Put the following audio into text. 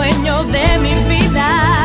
dueño de mi vida.